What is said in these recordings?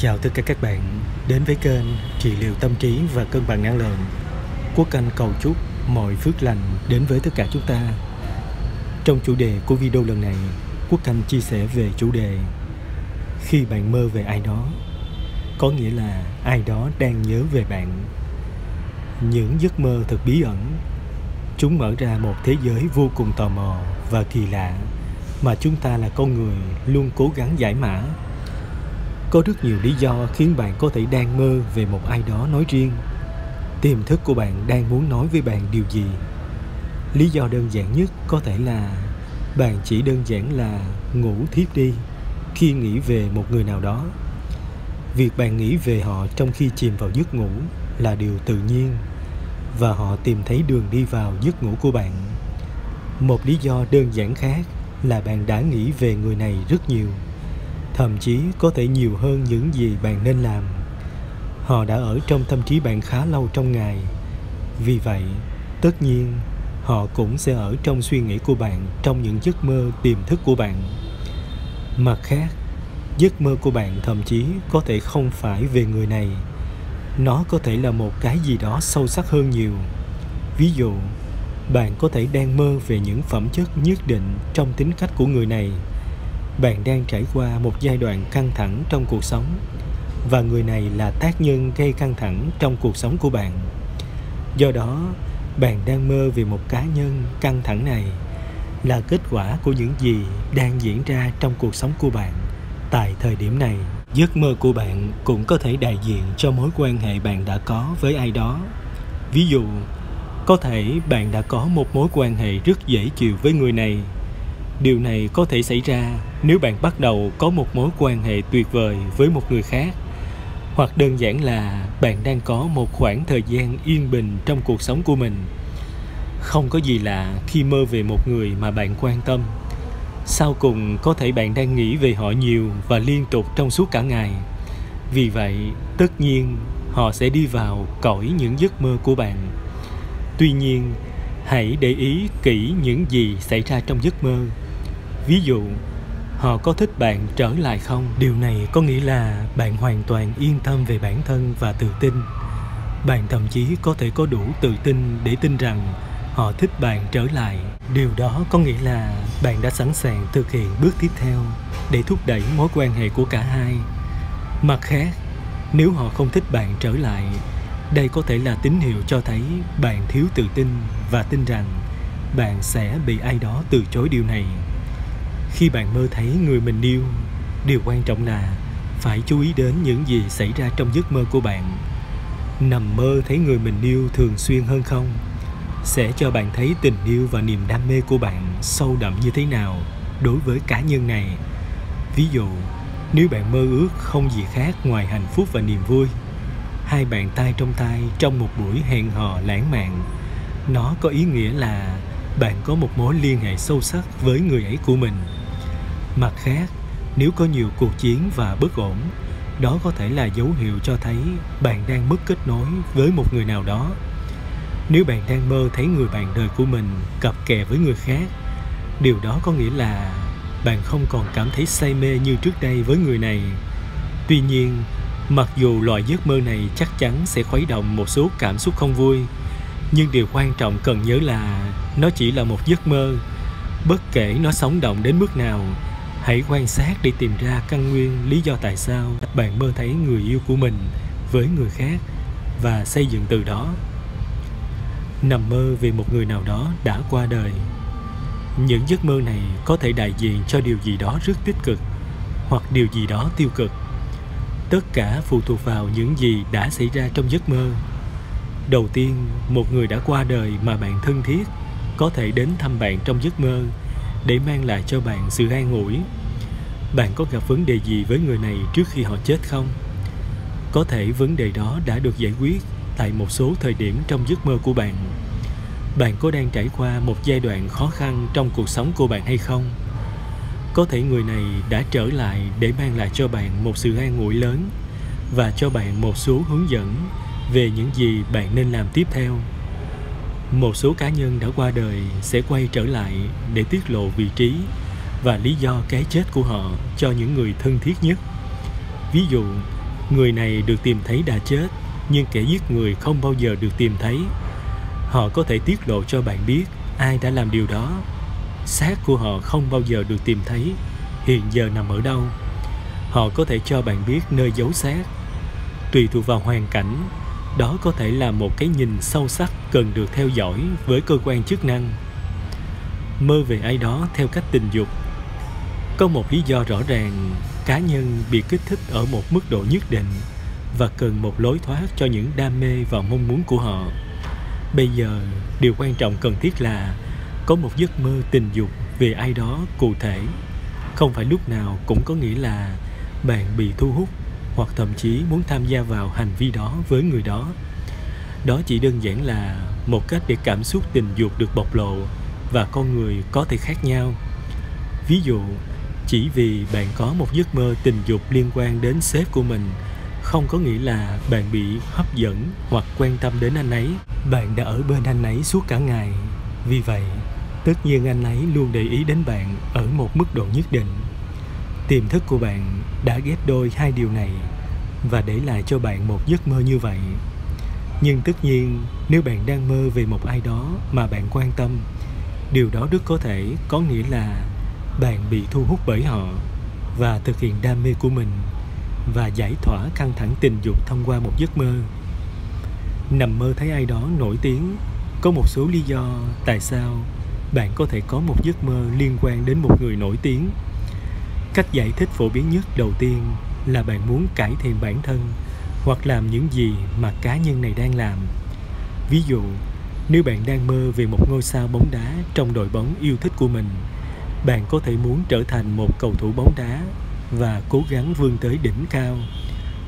Chào tất cả các bạn đến với kênh trị liệu tâm trí và cân bằng năng lượng. Quốc Anh cầu chúc mọi phước lành đến với tất cả chúng ta. Trong chủ đề của video lần này, Quốc Anh chia sẻ về chủ đề Khi bạn mơ về ai đó, có nghĩa là ai đó đang nhớ về bạn. Những giấc mơ thật bí ẩn, chúng mở ra một thế giới vô cùng tò mò và kỳ lạ mà chúng ta là con người luôn cố gắng giải mã có rất nhiều lý do khiến bạn có thể đang mơ về một ai đó nói riêng. Tiềm thức của bạn đang muốn nói với bạn điều gì? Lý do đơn giản nhất có thể là bạn chỉ đơn giản là ngủ thiếp đi khi nghĩ về một người nào đó. Việc bạn nghĩ về họ trong khi chìm vào giấc ngủ là điều tự nhiên và họ tìm thấy đường đi vào giấc ngủ của bạn. Một lý do đơn giản khác là bạn đã nghĩ về người này rất nhiều thậm chí có thể nhiều hơn những gì bạn nên làm. Họ đã ở trong tâm trí bạn khá lâu trong ngày. Vì vậy, tất nhiên, họ cũng sẽ ở trong suy nghĩ của bạn trong những giấc mơ tiềm thức của bạn. Mặt khác, giấc mơ của bạn thậm chí có thể không phải về người này. Nó có thể là một cái gì đó sâu sắc hơn nhiều. Ví dụ, bạn có thể đang mơ về những phẩm chất nhất định trong tính cách của người này bạn đang trải qua một giai đoạn căng thẳng trong cuộc sống. Và người này là tác nhân gây căng thẳng trong cuộc sống của bạn. Do đó, bạn đang mơ về một cá nhân căng thẳng này là kết quả của những gì đang diễn ra trong cuộc sống của bạn tại thời điểm này. Giấc mơ của bạn cũng có thể đại diện cho mối quan hệ bạn đã có với ai đó. Ví dụ, có thể bạn đã có một mối quan hệ rất dễ chịu với người này. Điều này có thể xảy ra nếu bạn bắt đầu có một mối quan hệ tuyệt vời với một người khác, hoặc đơn giản là bạn đang có một khoảng thời gian yên bình trong cuộc sống của mình, không có gì lạ khi mơ về một người mà bạn quan tâm. Sau cùng, có thể bạn đang nghĩ về họ nhiều và liên tục trong suốt cả ngày. Vì vậy, tất nhiên, họ sẽ đi vào cõi những giấc mơ của bạn. Tuy nhiên, hãy để ý kỹ những gì xảy ra trong giấc mơ. Ví dụ họ có thích bạn trở lại không? Điều này có nghĩa là bạn hoàn toàn yên tâm về bản thân và tự tin. Bạn thậm chí có thể có đủ tự tin để tin rằng họ thích bạn trở lại. Điều đó có nghĩa là bạn đã sẵn sàng thực hiện bước tiếp theo để thúc đẩy mối quan hệ của cả hai. Mặt khác, nếu họ không thích bạn trở lại, đây có thể là tín hiệu cho thấy bạn thiếu tự tin và tin rằng bạn sẽ bị ai đó từ chối điều này khi bạn mơ thấy người mình yêu, điều quan trọng là phải chú ý đến những gì xảy ra trong giấc mơ của bạn. Nằm mơ thấy người mình yêu thường xuyên hơn không? Sẽ cho bạn thấy tình yêu và niềm đam mê của bạn sâu đậm như thế nào đối với cá nhân này. Ví dụ, nếu bạn mơ ước không gì khác ngoài hạnh phúc và niềm vui, hai bàn tay trong tay trong một buổi hẹn hò lãng mạn, nó có ý nghĩa là bạn có một mối liên hệ sâu sắc với người ấy của mình mặt khác, nếu có nhiều cuộc chiến và bất ổn, đó có thể là dấu hiệu cho thấy bạn đang mất kết nối với một người nào đó. Nếu bạn đang mơ thấy người bạn đời của mình cặp kè với người khác, điều đó có nghĩa là bạn không còn cảm thấy say mê như trước đây với người này. Tuy nhiên, mặc dù loại giấc mơ này chắc chắn sẽ khuấy động một số cảm xúc không vui, nhưng điều quan trọng cần nhớ là nó chỉ là một giấc mơ, bất kể nó sống động đến mức nào hãy quan sát để tìm ra căn nguyên, lý do tại sao bạn mơ thấy người yêu của mình với người khác và xây dựng từ đó. Nằm mơ về một người nào đó đã qua đời. Những giấc mơ này có thể đại diện cho điều gì đó rất tích cực hoặc điều gì đó tiêu cực. Tất cả phụ thuộc vào những gì đã xảy ra trong giấc mơ. Đầu tiên, một người đã qua đời mà bạn thân thiết có thể đến thăm bạn trong giấc mơ để mang lại cho bạn sự an ủi bạn có gặp vấn đề gì với người này trước khi họ chết không? Có thể vấn đề đó đã được giải quyết tại một số thời điểm trong giấc mơ của bạn. Bạn có đang trải qua một giai đoạn khó khăn trong cuộc sống của bạn hay không? Có thể người này đã trở lại để mang lại cho bạn một sự an ủi lớn và cho bạn một số hướng dẫn về những gì bạn nên làm tiếp theo. Một số cá nhân đã qua đời sẽ quay trở lại để tiết lộ vị trí và lý do cái chết của họ cho những người thân thiết nhất. Ví dụ, người này được tìm thấy đã chết, nhưng kẻ giết người không bao giờ được tìm thấy. Họ có thể tiết lộ cho bạn biết ai đã làm điều đó. Xác của họ không bao giờ được tìm thấy, hiện giờ nằm ở đâu. Họ có thể cho bạn biết nơi giấu xác. Tùy thuộc vào hoàn cảnh, đó có thể là một cái nhìn sâu sắc cần được theo dõi với cơ quan chức năng. Mơ về ai đó theo cách tình dục có một lý do rõ ràng. Cá nhân bị kích thích ở một mức độ nhất định và cần một lối thoát cho những đam mê và mong muốn của họ. Bây giờ, điều quan trọng cần thiết là có một giấc mơ tình dục về ai đó cụ thể. Không phải lúc nào cũng có nghĩa là bạn bị thu hút hoặc thậm chí muốn tham gia vào hành vi đó với người đó. Đó chỉ đơn giản là một cách để cảm xúc tình dục được bộc lộ và con người có thể khác nhau. Ví dụ chỉ vì bạn có một giấc mơ tình dục liên quan đến sếp của mình, không có nghĩa là bạn bị hấp dẫn hoặc quan tâm đến anh ấy. Bạn đã ở bên anh ấy suốt cả ngày. Vì vậy, tất nhiên anh ấy luôn để ý đến bạn ở một mức độ nhất định. Tiềm thức của bạn đã ghép đôi hai điều này và để lại cho bạn một giấc mơ như vậy. Nhưng tất nhiên, nếu bạn đang mơ về một ai đó mà bạn quan tâm, điều đó rất có thể có nghĩa là bạn bị thu hút bởi họ và thực hiện đam mê của mình và giải tỏa căng thẳng tình dục thông qua một giấc mơ. Nằm mơ thấy ai đó nổi tiếng, có một số lý do tại sao bạn có thể có một giấc mơ liên quan đến một người nổi tiếng. Cách giải thích phổ biến nhất đầu tiên là bạn muốn cải thiện bản thân hoặc làm những gì mà cá nhân này đang làm. Ví dụ, nếu bạn đang mơ về một ngôi sao bóng đá trong đội bóng yêu thích của mình bạn có thể muốn trở thành một cầu thủ bóng đá và cố gắng vươn tới đỉnh cao,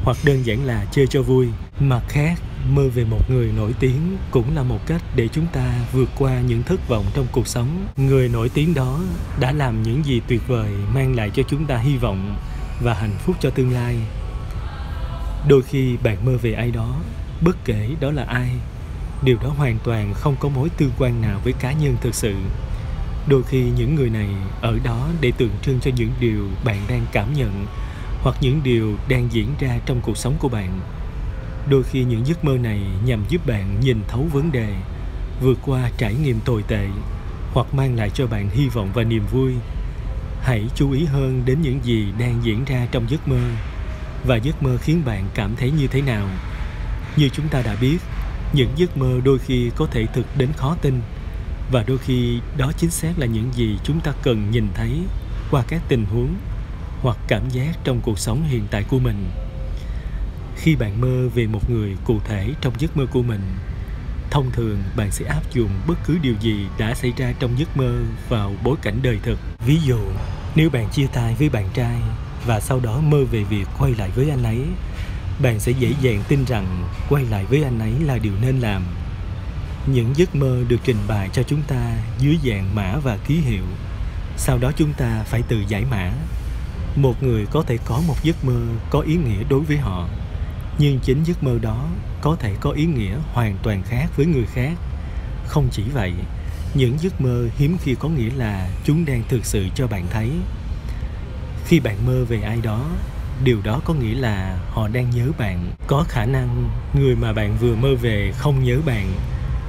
hoặc đơn giản là chơi cho vui. Mặt khác, mơ về một người nổi tiếng cũng là một cách để chúng ta vượt qua những thất vọng trong cuộc sống. Người nổi tiếng đó đã làm những gì tuyệt vời, mang lại cho chúng ta hy vọng và hạnh phúc cho tương lai. Đôi khi bạn mơ về ai đó, bất kể đó là ai, điều đó hoàn toàn không có mối tương quan nào với cá nhân thực sự đôi khi những người này ở đó để tượng trưng cho những điều bạn đang cảm nhận hoặc những điều đang diễn ra trong cuộc sống của bạn. Đôi khi những giấc mơ này nhằm giúp bạn nhìn thấu vấn đề, vượt qua trải nghiệm tồi tệ hoặc mang lại cho bạn hy vọng và niềm vui. Hãy chú ý hơn đến những gì đang diễn ra trong giấc mơ và giấc mơ khiến bạn cảm thấy như thế nào. Như chúng ta đã biết, những giấc mơ đôi khi có thể thực đến khó tin và đôi khi đó chính xác là những gì chúng ta cần nhìn thấy qua các tình huống hoặc cảm giác trong cuộc sống hiện tại của mình. Khi bạn mơ về một người cụ thể trong giấc mơ của mình, thông thường bạn sẽ áp dụng bất cứ điều gì đã xảy ra trong giấc mơ vào bối cảnh đời thực. Ví dụ, nếu bạn chia tay với bạn trai và sau đó mơ về việc quay lại với anh ấy, bạn sẽ dễ dàng tin rằng quay lại với anh ấy là điều nên làm những giấc mơ được trình bày cho chúng ta dưới dạng mã và ký hiệu. Sau đó chúng ta phải tự giải mã. Một người có thể có một giấc mơ có ý nghĩa đối với họ, nhưng chính giấc mơ đó có thể có ý nghĩa hoàn toàn khác với người khác. Không chỉ vậy, những giấc mơ hiếm khi có nghĩa là chúng đang thực sự cho bạn thấy. Khi bạn mơ về ai đó, điều đó có nghĩa là họ đang nhớ bạn. Có khả năng người mà bạn vừa mơ về không nhớ bạn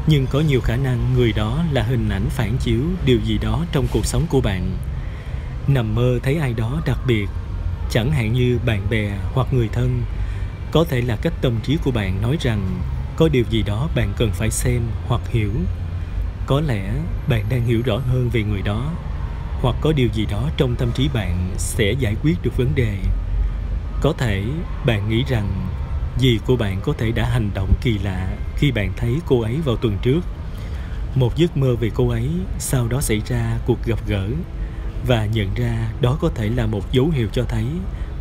nhưng có nhiều khả năng người đó là hình ảnh phản chiếu điều gì đó trong cuộc sống của bạn. Nằm mơ thấy ai đó đặc biệt, chẳng hạn như bạn bè hoặc người thân. Có thể là cách tâm trí của bạn nói rằng có điều gì đó bạn cần phải xem hoặc hiểu. Có lẽ bạn đang hiểu rõ hơn về người đó, hoặc có điều gì đó trong tâm trí bạn sẽ giải quyết được vấn đề. Có thể bạn nghĩ rằng dì của bạn có thể đã hành động kỳ lạ khi bạn thấy cô ấy vào tuần trước? Một giấc mơ về cô ấy sau đó xảy ra cuộc gặp gỡ và nhận ra đó có thể là một dấu hiệu cho thấy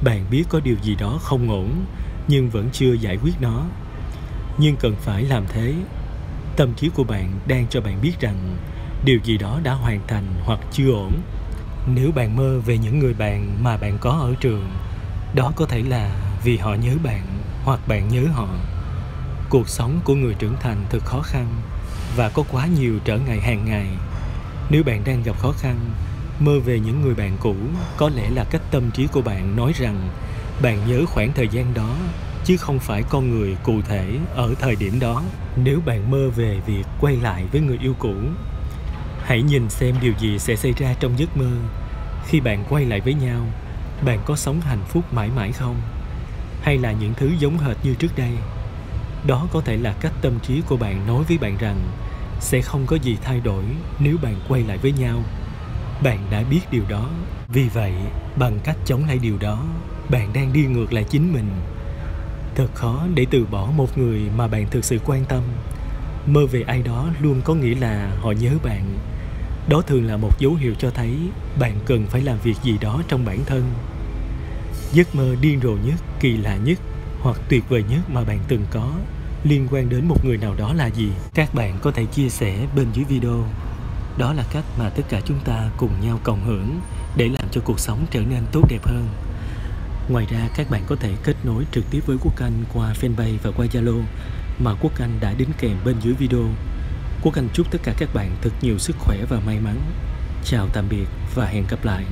bạn biết có điều gì đó không ổn nhưng vẫn chưa giải quyết nó. Nhưng cần phải làm thế. Tâm trí của bạn đang cho bạn biết rằng điều gì đó đã hoàn thành hoặc chưa ổn. Nếu bạn mơ về những người bạn mà bạn có ở trường, đó có thể là vì họ nhớ bạn hoặc bạn nhớ họ. Cuộc sống của người trưởng thành thật khó khăn và có quá nhiều trở ngại hàng ngày. Nếu bạn đang gặp khó khăn, mơ về những người bạn cũ, có lẽ là cách tâm trí của bạn nói rằng bạn nhớ khoảng thời gian đó, chứ không phải con người cụ thể ở thời điểm đó. Nếu bạn mơ về việc quay lại với người yêu cũ, hãy nhìn xem điều gì sẽ xảy ra trong giấc mơ. Khi bạn quay lại với nhau, bạn có sống hạnh phúc mãi mãi không? Hay là những thứ giống hệt như trước đây? Đó có thể là cách tâm trí của bạn nói với bạn rằng sẽ không có gì thay đổi nếu bạn quay lại với nhau. Bạn đã biết điều đó. Vì vậy, bằng cách chống lại điều đó, bạn đang đi ngược lại chính mình. Thật khó để từ bỏ một người mà bạn thực sự quan tâm. Mơ về ai đó luôn có nghĩa là họ nhớ bạn. Đó thường là một dấu hiệu cho thấy bạn cần phải làm việc gì đó trong bản thân giấc mơ điên rồ nhất, kỳ lạ nhất hoặc tuyệt vời nhất mà bạn từng có liên quan đến một người nào đó là gì? Các bạn có thể chia sẻ bên dưới video. Đó là cách mà tất cả chúng ta cùng nhau cộng hưởng để làm cho cuộc sống trở nên tốt đẹp hơn. Ngoài ra, các bạn có thể kết nối trực tiếp với quốc anh qua fanpage và qua zalo mà quốc anh đã đính kèm bên dưới video. Quốc anh chúc tất cả các bạn thật nhiều sức khỏe và may mắn. Chào tạm biệt và hẹn gặp lại.